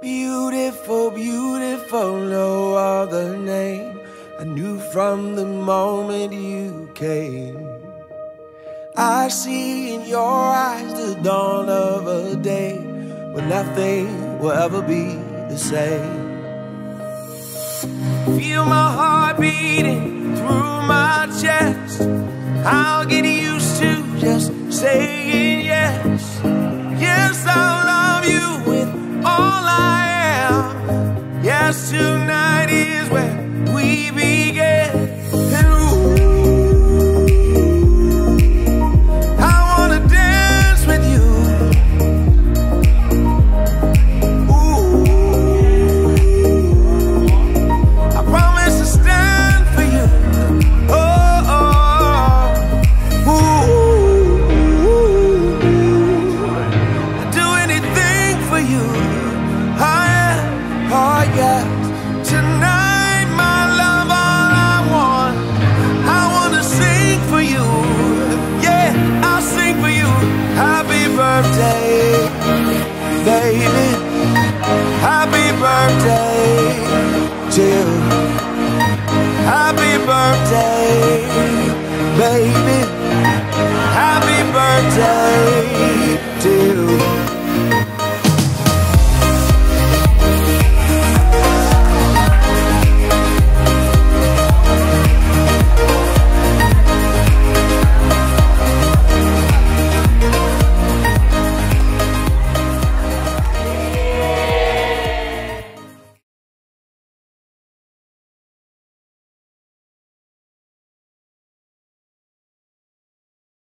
Beautiful, beautiful, no other name. I knew from the moment you came. I see in your eyes the dawn of a day when nothing will ever be the same. Feel my heart beating through my chest. I'll get used to just saying tonight is where birthday to you. Happy birthday, baby.